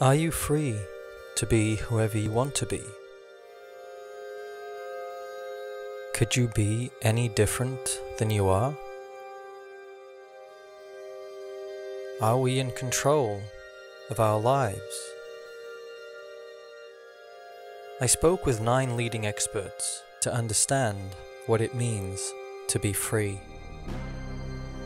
Are you free to be whoever you want to be? Could you be any different than you are? Are we in control of our lives? I spoke with nine leading experts to understand what it means to be free.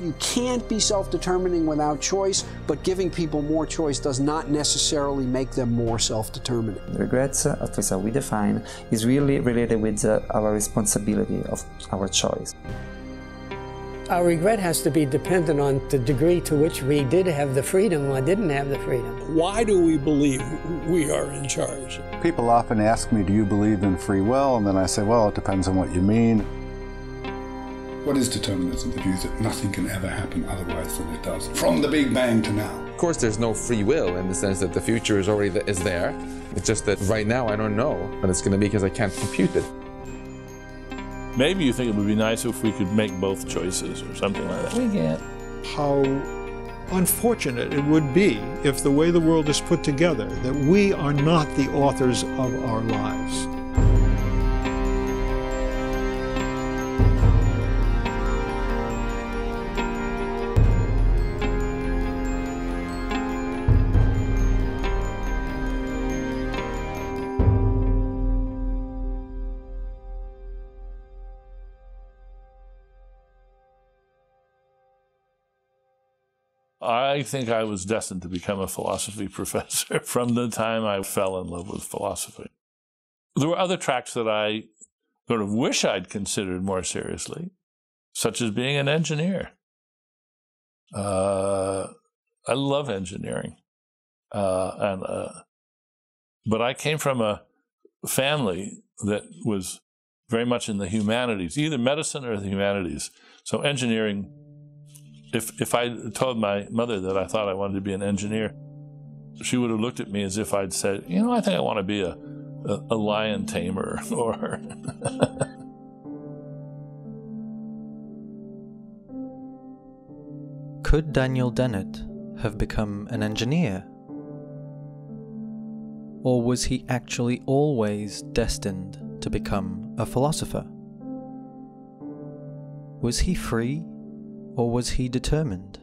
You can't be self determining without choice, but giving people more choice does not necessarily make them more self determining. Regrets, uh, at least how we define, is really related with uh, our responsibility of our choice. Our regret has to be dependent on the degree to which we did have the freedom or didn't have the freedom. Why do we believe we are in charge? People often ask me, Do you believe in free will? And then I say, Well, it depends on what you mean. What is determinism? The view that nothing can ever happen otherwise than it does, from the Big Bang to now. Of course, there's no free will in the sense that the future is already th- is there. It's just that right now I don't know what it's going to be because I can't compute it. Maybe you think it would be nice if we could make both choices or something like that. We can't. how unfortunate it would be if the way the world is put together that we are not the authors of our lives. I think I was destined to become a philosophy professor from the time I fell in love with philosophy. There were other tracks that I sort of wish I'd considered more seriously, such as being an engineer. Uh, I love engineering, uh, and uh, but I came from a family that was very much in the humanities, either medicine or the humanities. So engineering if if I told my mother that I thought I wanted to be an engineer, she would have looked at me as if I'd said, you know, I think I want to be a a, a lion tamer or. Could Daniel Dennett have become an engineer? Or was he actually always destined to become a philosopher? Was he free or was he determined?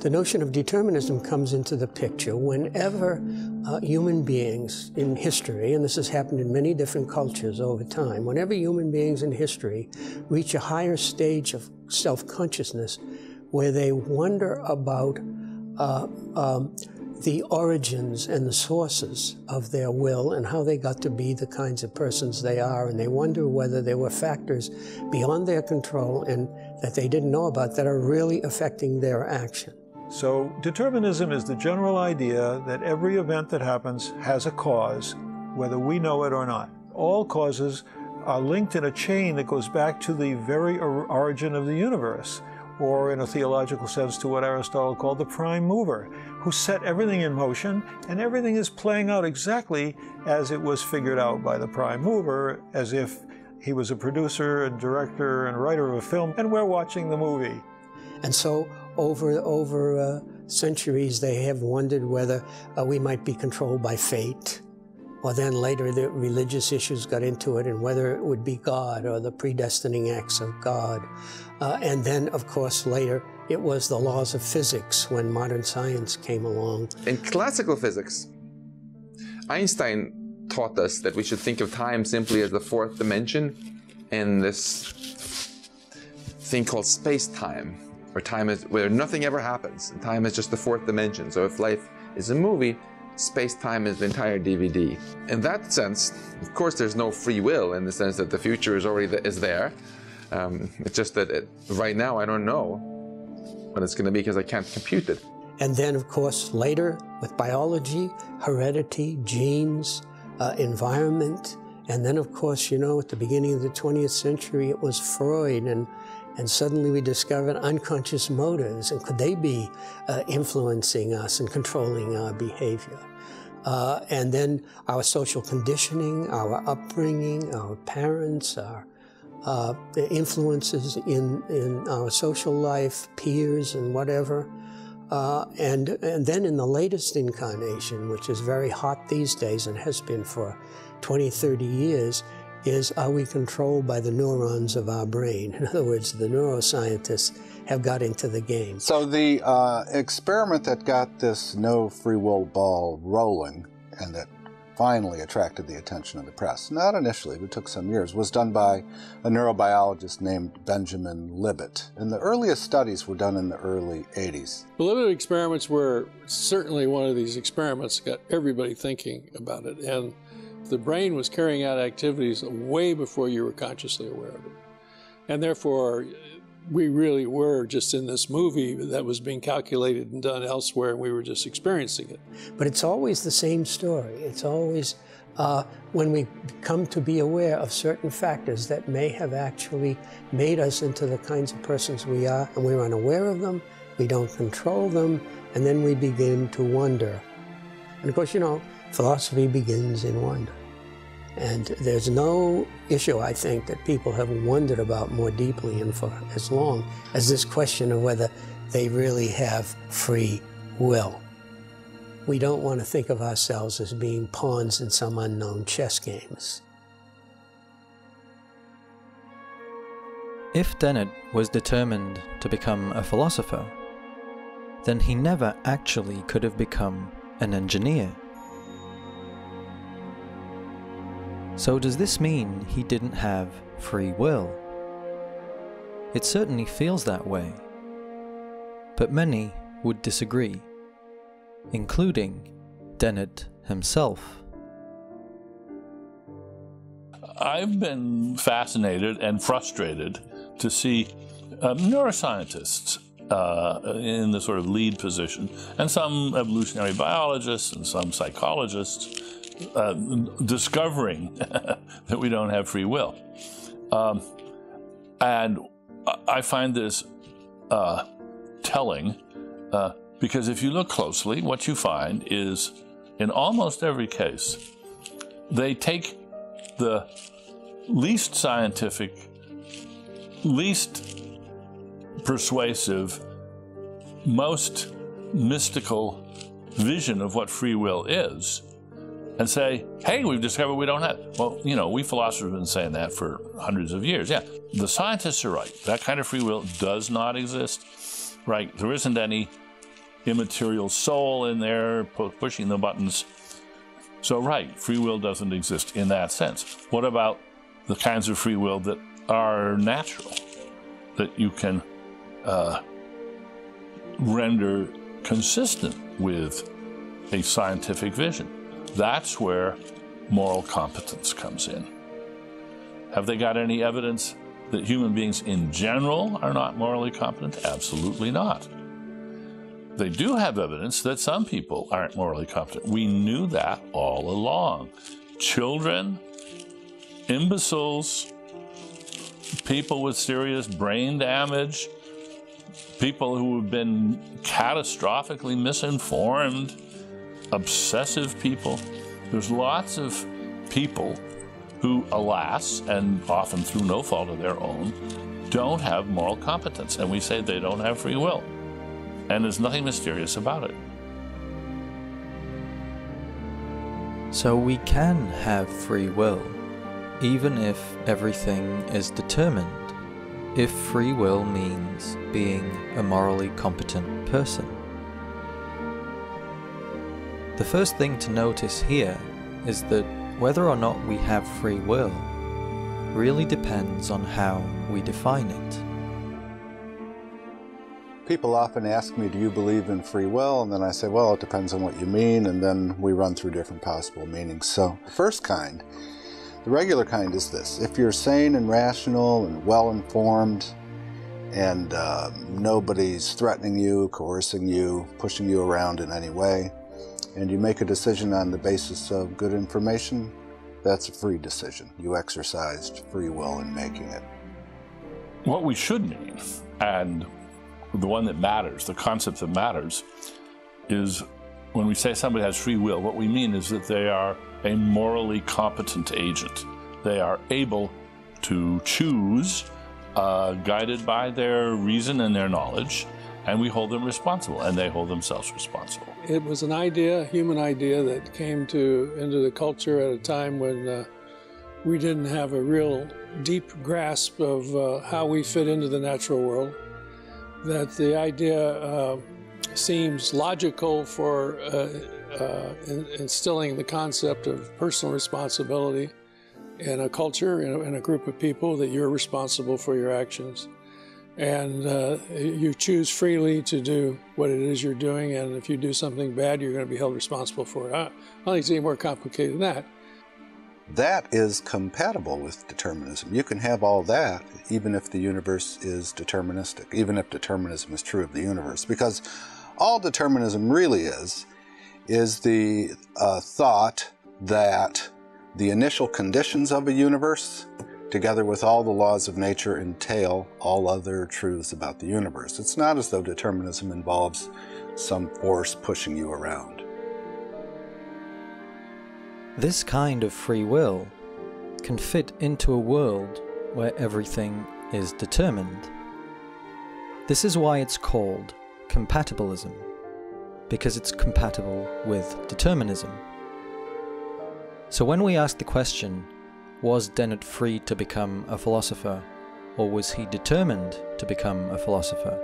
The notion of determinism comes into the picture whenever uh, human beings in history, and this has happened in many different cultures over time, whenever human beings in history reach a higher stage of self consciousness where they wonder about uh, um, the origins and the sources of their will and how they got to be the kinds of persons they are. And they wonder whether there were factors beyond their control and that they didn't know about that are really affecting their action. So, determinism is the general idea that every event that happens has a cause, whether we know it or not. All causes are linked in a chain that goes back to the very origin of the universe or in a theological sense to what Aristotle called the prime mover, who set everything in motion, and everything is playing out exactly as it was figured out by the prime mover, as if he was a producer and director and writer of a film, and we're watching the movie. And so, over over uh, centuries, they have wondered whether uh, we might be controlled by fate, or then later the religious issues got into it, and whether it would be God or the predestining acts of God. Uh, and then, of course, later it was the laws of physics when modern science came along. In classical physics, Einstein taught us that we should think of time simply as the fourth dimension in this thing called space time, where time is where nothing ever happens. And time is just the fourth dimension. So if life is a movie, space time is the entire DVD. In that sense, of course, there's no free will in the sense that the future is already th- is there. Um, it's just that it, right now I don't know what it's going to be because I can't compute it. And then, of course, later with biology, heredity, genes, uh, environment, and then, of course, you know, at the beginning of the 20th century, it was Freud, and and suddenly we discovered unconscious motives, and could they be uh, influencing us and controlling our behavior? Uh, and then our social conditioning, our upbringing, our parents, our uh, influences in, in our social life, peers, and whatever. Uh, and, and then in the latest incarnation, which is very hot these days and has been for 20, 30 years, is are we controlled by the neurons of our brain? In other words, the neuroscientists have got into the game. So the uh, experiment that got this no free will ball rolling and that finally attracted the attention of the press, not initially, but took some years, was done by a neurobiologist named Benjamin Libet. And the earliest studies were done in the early 80s. The Libet experiments were certainly one of these experiments that got everybody thinking about it. And the brain was carrying out activities way before you were consciously aware of it. And therefore, we really were just in this movie that was being calculated and done elsewhere, and we were just experiencing it. But it's always the same story. It's always uh, when we come to be aware of certain factors that may have actually made us into the kinds of persons we are, and we're unaware of them, we don't control them, and then we begin to wonder. And of course, you know, philosophy begins in wonder. And there's no issue, I think, that people have wondered about more deeply and for as long as this question of whether they really have free will. We don't want to think of ourselves as being pawns in some unknown chess games. If Dennett was determined to become a philosopher, then he never actually could have become an engineer. So does this mean he didn't have free will? It certainly feels that way. But many would disagree, including Dennett himself. I've been fascinated and frustrated to see um, neuroscientists uh, in the sort of lead position, and some evolutionary biologists and some psychologists uh, discovering that we don't have free will. Um, and I find this uh, telling uh, because if you look closely, what you find is in almost every case, they take the least scientific, least persuasive, most mystical vision of what free will is and say, hey, we've discovered we don't have. Well, you know, we philosophers have been saying that for hundreds of years. Yeah, the scientists are right. That kind of free will does not exist. Right? There isn't any immaterial soul in there pushing the buttons. So, right, free will doesn't exist in that sense. What about the kinds of free will that are natural, that you can uh, render consistent with a scientific vision? That's where moral competence comes in. Have they got any evidence that human beings in general are not morally competent? Absolutely not. They do have evidence that some people aren't morally competent. We knew that all along. Children, imbeciles, people with serious brain damage, people who have been catastrophically misinformed, obsessive people. There's lots of people who, alas, and often through no fault of their own, don't have moral competence. And we say they don't have free will. And there's nothing mysterious about it. So we can have free will, even if everything is determined, if free will means being a morally competent person. The first thing to notice here is that whether or not we have free will really depends on how we define it. People often ask me, Do you believe in free will? And then I say, Well, it depends on what you mean. And then we run through different possible meanings. So, the first kind, the regular kind, is this if you're sane and rational and well informed, and uh, nobody's threatening you, coercing you, pushing you around in any way, and you make a decision on the basis of good information, that's a free decision. You exercised free will in making it. What we should mean, and the one that matters, the concept that matters, is when we say somebody has free will, what we mean is that they are a morally competent agent. They are able to choose, uh, guided by their reason and their knowledge, and we hold them responsible, and they hold themselves responsible. It was an idea, human idea, that came to into the culture at a time when uh, we didn't have a real deep grasp of uh, how we fit into the natural world. That the idea uh, seems logical for uh, uh, in, instilling the concept of personal responsibility in a culture, in a, in a, group of people, that you're responsible for your actions. And uh, you choose freely to do what it is you're doing, and if you do something bad, you're going to be held responsible for it. I don't think it's any more complicated than that. That is compatible with determinism. You can have all that even if the universe is deterministic, even if determinism is true of the universe, because all determinism really is is the uh, thought that the initial conditions of a universe, together with all the laws of nature, entail all other truths about the universe. It's not as though determinism involves some force pushing you around. This kind of free will can fit into a world where everything is determined. This is why it's called compatibilism because it's compatible with determinism. So when we ask the question, was Dennett free to become a philosopher, or was he determined to become a philosopher?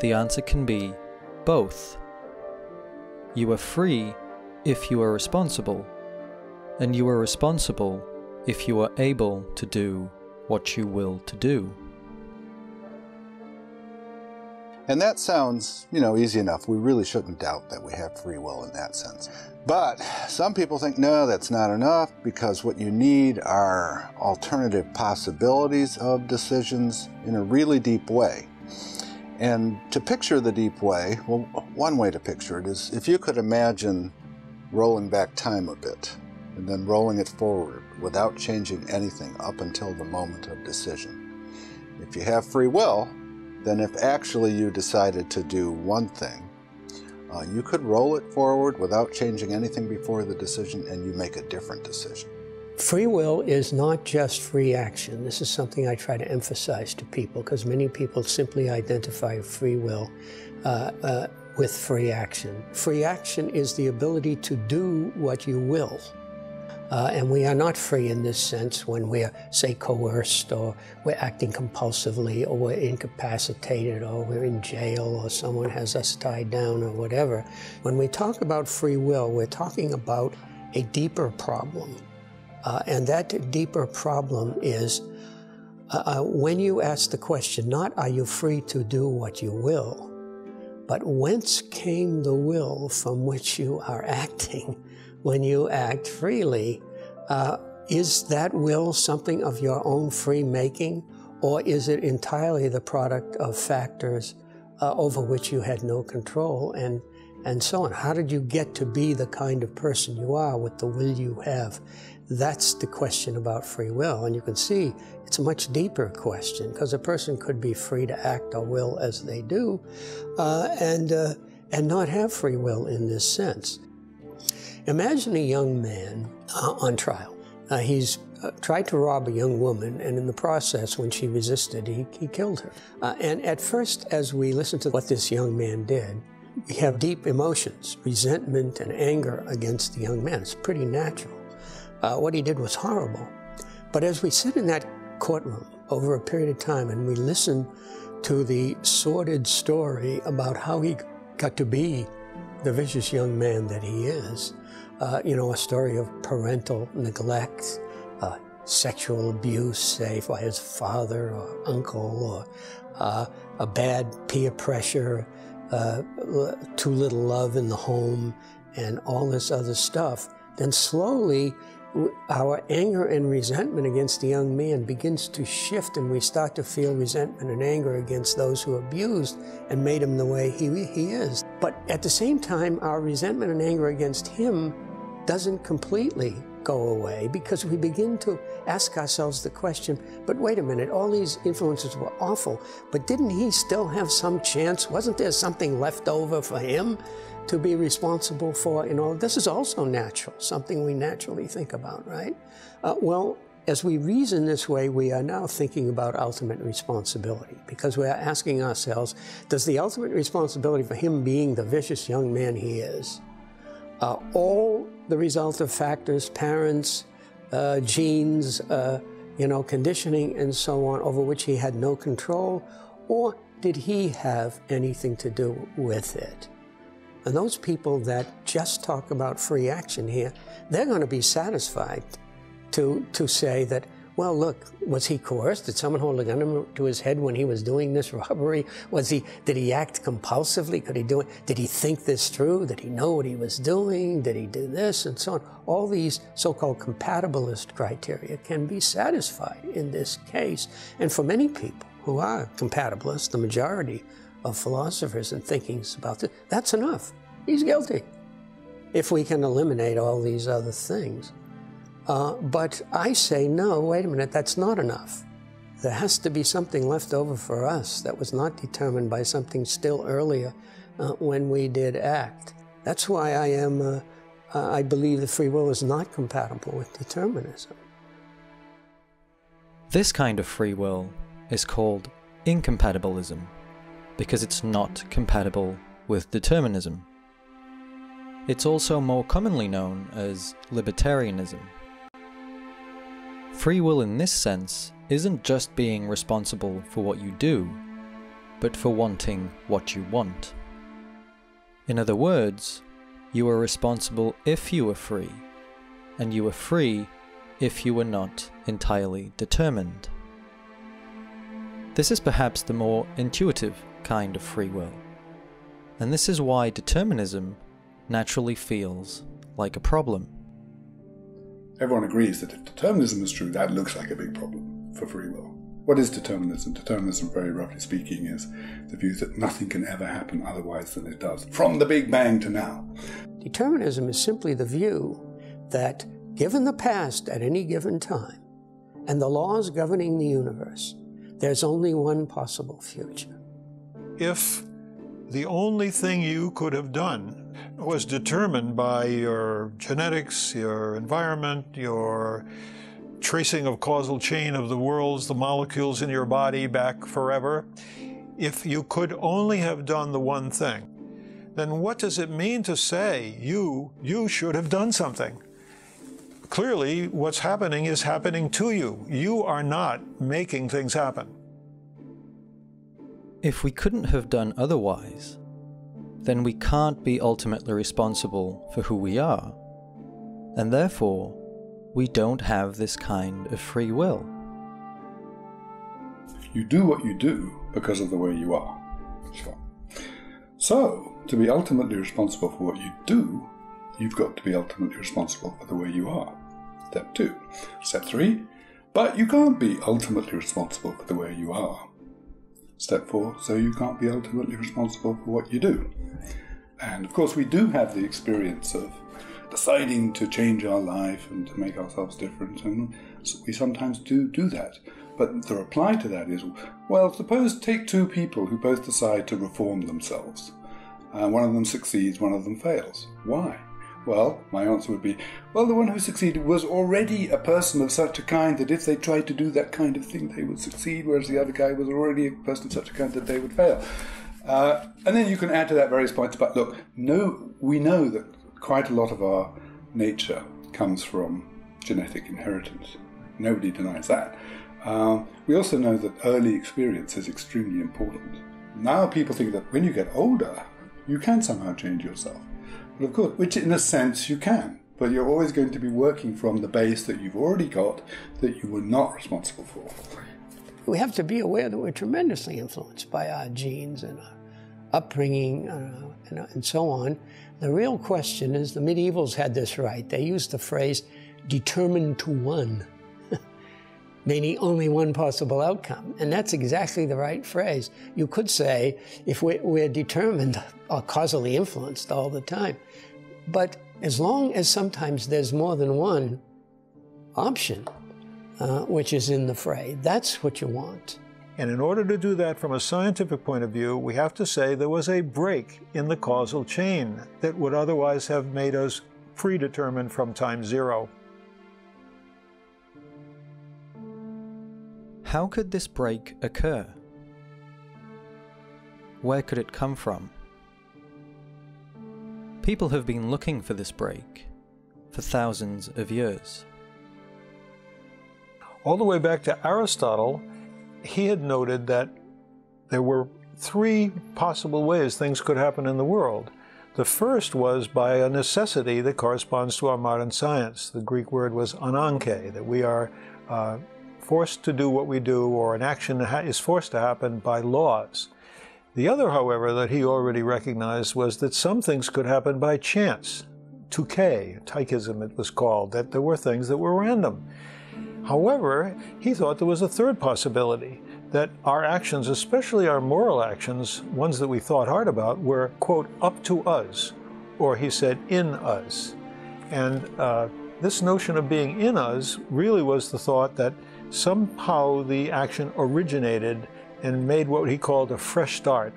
The answer can be both. You are free if you are responsible, and you are responsible if you are able to do what you will to do. And that sounds, you know, easy enough. We really shouldn't doubt that we have free will in that sense. But some people think, no, that's not enough because what you need are alternative possibilities of decisions in a really deep way. And to picture the deep way, well, one way to picture it is if you could imagine rolling back time a bit and then rolling it forward without changing anything up until the moment of decision. If you have free will, then if actually you decided to do one thing, uh, you could roll it forward without changing anything before the decision and you make a different decision. Free will is not just free action. This is something I try to emphasize to people because many people simply identify free will uh, uh, with free action. Free action is the ability to do what you will. Uh, and we are not free in this sense when we're, say, coerced or we're acting compulsively or we're incapacitated or we're in jail or someone has us tied down or whatever. When we talk about free will, we're talking about a deeper problem. Uh, and that deeper problem is uh, uh when you ask the question, not are you free to do what you will, but whence came the will from which you are acting? When you act freely. Uh, is that will something of your own free making, or is it entirely the product of factors uh, over which you had no control and, and so on? How did you get to be the kind of person you are with the will you have? That's the question about free will. And you can see it's a much deeper question because a person could be free to act or will as they do uh, and, uh, and not have free will in this sense. Imagine a young man uh, on trial. Uh, he's uh, tried to rob a young woman, and in the process, when she resisted, he, he killed her. Uh, and at first, as we listen to what this young man did, we have deep emotions, resentment and anger against the young man. It's pretty natural. Uh, what he did was horrible. But as we sit in that courtroom over a period of time and we listen to the sordid story about how he got to be the vicious young man that he is, uh, you know, a story of parental neglect, uh, sexual abuse, say, by his father or uncle, or uh, a bad peer pressure, uh, too little love in the home, and all this other stuff, then slowly our anger and resentment against the young man begins to shift and we start to feel resentment and anger against those who abused and made him the way he, he is. But at the same time, our resentment and anger against him doesn't completely go away because we begin to ask ourselves the question but wait a minute, all these influences were awful, but didn't he still have some chance? Wasn't there something left over for him to be responsible for? You know, this is also natural, something we naturally think about, right? Uh, well, as we reason this way, we are now thinking about ultimate responsibility because we are asking ourselves does the ultimate responsibility for him being the vicious young man he is, uh, all the result of factors, parents, uh, genes, uh, you know, conditioning, and so on, over which he had no control, or did he have anything to do with it? And those people that just talk about free action here, they're going to be satisfied to, to say that, well, look, was he coerced? Did someone hold a gun to his head when he was doing this robbery? Was he, did he act compulsively? Could he do it? Did he think this through? Did he know what he was doing? Did he do this? And so on. All these so-called compatibilist criteria can be satisfied in this case. And for many people who are compatibilists, the majority of philosophers and thinkings about this, that's enough. He's guilty. If we can eliminate all these other things. Uh, but I say, no, wait a minute, that's not enough. There has to be something left over for us that was not determined by something still earlier uh, when we did act. That's why I am, uh, I believe that free will is not compatible with determinism. This kind of free will is called incompatibilism because it's not compatible with determinism. It's also more commonly known as libertarianism. Free will in this sense isn't just being responsible for what you do, but for wanting what you want. In other words, you are responsible if you are free, and you are free if you are not entirely determined. This is perhaps the more intuitive kind of free will. And this is why determinism naturally feels like a problem. Everyone agrees that if determinism is true, that looks like a big problem for free will. What is determinism? Determinism, very roughly speaking, is the view that nothing can ever happen otherwise than it does, from the Big Bang to now. Determinism is simply the view that, given the past at any given time, and the laws governing the universe, there's only one possible future. If the only thing you could have done was determined by your genetics, your environment, your tracing of causal chain of the worlds, the molecules in your body back forever, if you could only have done the one thing, then what does it mean to say you, you should have done something? Clearly, what's happening is happening to you. You are not making things happen. If we couldn't have done otherwise, then we can't be ultimately responsible for who we are, and therefore we don't have this kind of free will. You do what you do because of the way you are. So, to be ultimately responsible for what you do, you've got to be ultimately responsible for the way you are. Step two. Step three, but you can't be ultimately responsible for the way you are. Step four, so you can't be ultimately responsible for what you do. And of course, we do have the experience of deciding to change our life and to make ourselves different, and we sometimes do do that. But the reply to that is, well, suppose take two people who both decide to reform themselves. Uh, one of them succeeds, one of them fails. Why? Well, my answer would be, well, the one who succeeded was already a person of such a kind that if they tried to do that kind of thing, they would succeed, whereas the other guy was already a person of such a kind that they would fail. Uh, and then you can add to that various points. But look, no, we know that quite a lot of our nature comes from genetic inheritance. Nobody denies that. Uh, we also know that early experience is extremely important. Now people think that when you get older, you can somehow change yourself. Of course, which in a sense you can, but you're always going to be working from the base that you've already got that you were not responsible for. We have to be aware that we're tremendously influenced by our genes and our upbringing uh, and, and so on. The real question is the medievals had this right. They used the phrase determined to one meaning only one possible outcome. And that's exactly the right phrase. You could say, if we're, we're determined or causally influenced all the time. But as long as sometimes there's more than one option, uh, which is in the fray, that's what you want. And in order to do that from a scientific point of view, we have to say there was a break in the causal chain that would otherwise have made us predetermined from time zero. How could this break occur? Where could it come from? People have been looking for this break for thousands of years. All the way back to Aristotle, he had noted that there were three possible ways things could happen in the world. The first was by a necessity that corresponds to our modern science. The Greek word was ananke, that we are uh, forced to do what we do, or an action is forced to happen by laws. The other, however, that he already recognized was that some things could happen by chance. Tyche, Tychism it was called, that there were things that were random. However, he thought there was a third possibility, that our actions, especially our moral actions, ones that we thought hard about, were, quote, up to us, or he said, in us. And uh, this notion of being in us really was the thought that somehow the action originated and made what he called a fresh start,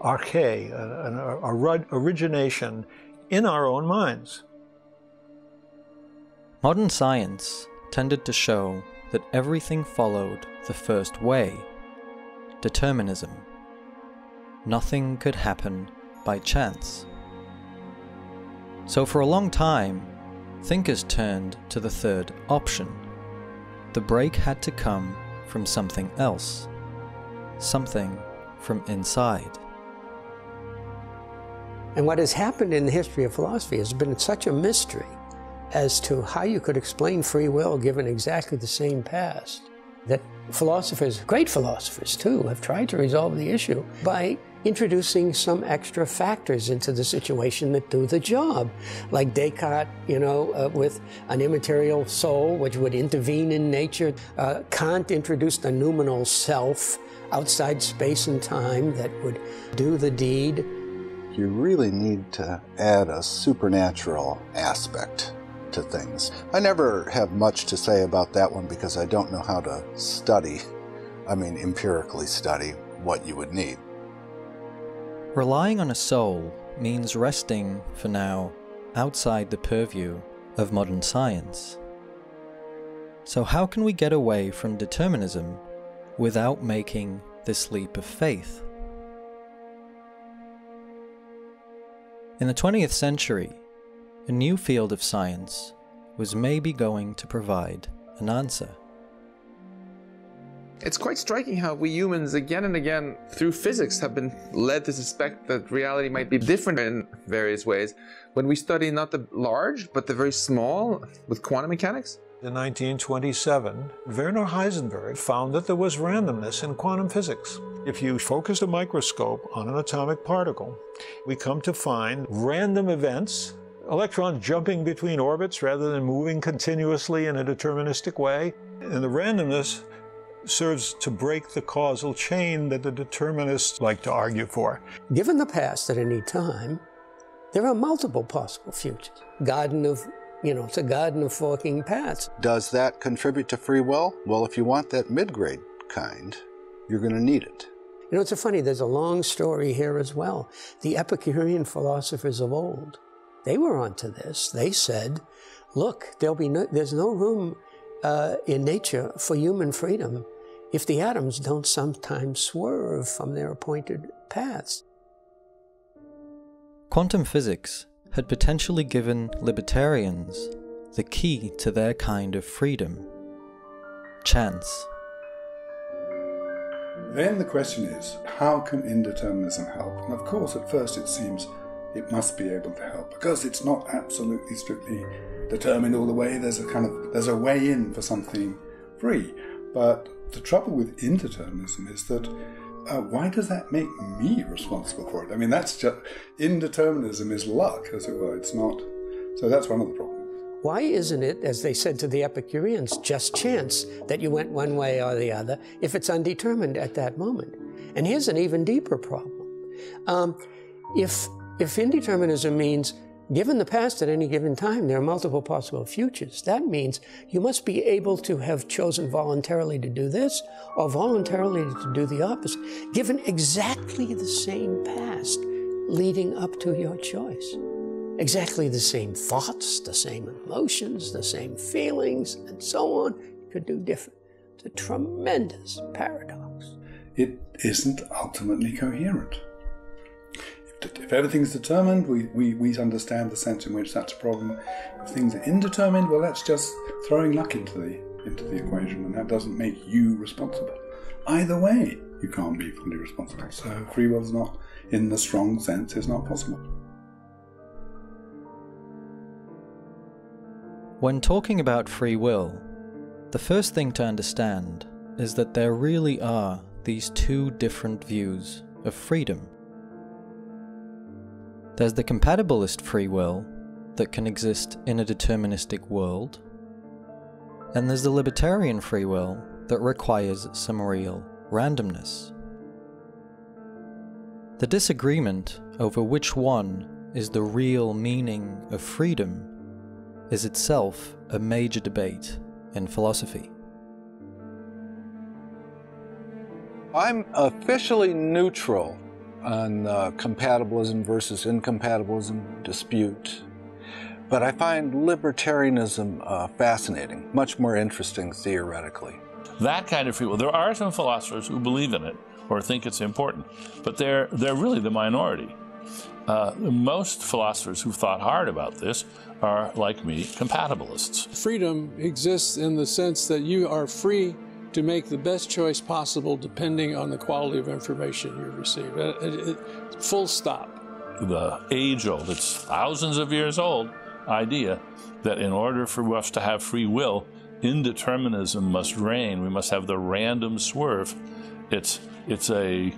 arche, an origination in our own minds. Modern science tended to show that everything followed the first way determinism. Nothing could happen by chance. So, for a long time, thinkers turned to the third option. The break had to come from something else, something from inside. And what has happened in the history of philosophy has been such a mystery as to how you could explain free will given exactly the same past that philosophers, great philosophers too, have tried to resolve the issue by introducing some extra factors into the situation that do the job. Like Descartes, you know, uh, with an immaterial soul, which would intervene in nature. Uh, Kant introduced a noumenal self outside space and time that would do the deed. You really need to add a supernatural aspect to things. I never have much to say about that one because I don't know how to study, I mean, empirically study what you would need. Relying on a soul means resting, for now, outside the purview of modern science. So, how can we get away from determinism without making this leap of faith? In the 20th century, a new field of science was maybe going to provide an answer. It's quite striking how we humans, again and again, through physics, have been led to suspect that reality might be different in various ways when we study not the large, but the very small with quantum mechanics. In 1927, Werner Heisenberg found that there was randomness in quantum physics. If you focus a microscope on an atomic particle, we come to find random events electrons jumping between orbits rather than moving continuously in a deterministic way. And the randomness serves to break the causal chain that the determinists like to argue for. Given the past at any time, there are multiple possible futures. Garden of, you know, it's a garden of forking paths. Does that contribute to free will? Well, if you want that mid-grade kind, you're going to need it. You know, it's a funny, there's a long story here as well. The Epicurean philosophers of old they were onto this. They said, look, there'll be no, there's no room uh, in nature for human freedom if the atoms don't sometimes swerve from their appointed paths. Quantum physics had potentially given libertarians the key to their kind of freedom chance. Then the question is how can indeterminism help? And of course, at first it seems it must be able to help because it's not absolutely strictly determined all the way. There's a kind of there's a way in for something free. But the trouble with indeterminism is that uh, why does that make me responsible for it? I mean, that's just indeterminism is luck, as it were. It's not. So that's one of the problems. Why isn't it, as they said to the Epicureans, just chance that you went one way or the other if it's undetermined at that moment? And here's an even deeper problem. Um, if if indeterminism means given the past at any given time, there are multiple possible futures, that means you must be able to have chosen voluntarily to do this or voluntarily to do the opposite, given exactly the same past leading up to your choice. Exactly the same thoughts, the same emotions, the same feelings, and so on. You could do different. It's a tremendous paradox. It isn't ultimately coherent. If, everything's determined, we, we, we understand the sense in which that's a problem. If things are indetermined, well, that's just throwing luck into the, into the equation, and that doesn't make you responsible. Either way, you can't be fully responsible. So free will is not, in the strong sense, is not possible. When talking about free will, the first thing to understand is that there really are these two different views of freedom. There's the compatibilist free will that can exist in a deterministic world, and there's the libertarian free will that requires some real randomness. The disagreement over which one is the real meaning of freedom is itself a major debate in philosophy. I'm officially neutral on the compatibilism versus incompatibilism dispute, but I find libertarianism uh, fascinating, much more interesting theoretically. That kind of free will. There are some philosophers who believe in it or think it's important, but they're they're really the minority. Uh, most philosophers who've thought hard about this are, like me, compatibilists. Freedom exists in the sense that you are free to make the best choice possible depending on the quality of information you receive. It, it, it, full stop. The age old, it's thousands of years old idea that in order for us to have free will, indeterminism must reign. We must have the random swerve. It's, it's a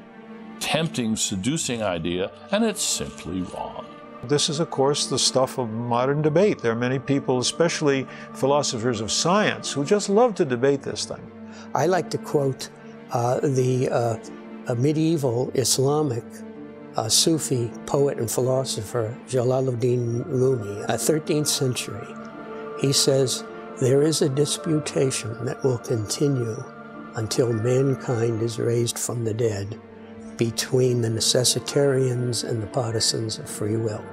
tempting, seducing idea, and it's simply wrong. This is, of course, the stuff of modern debate. There are many people, especially philosophers of science, who just love to debate this thing. I like to quote uh, the uh, medieval Islamic uh, Sufi poet and philosopher Jalaluddin Rumi, a 13th century. He says, There is a disputation that will continue until mankind is raised from the dead between the necessitarians and the partisans of free will.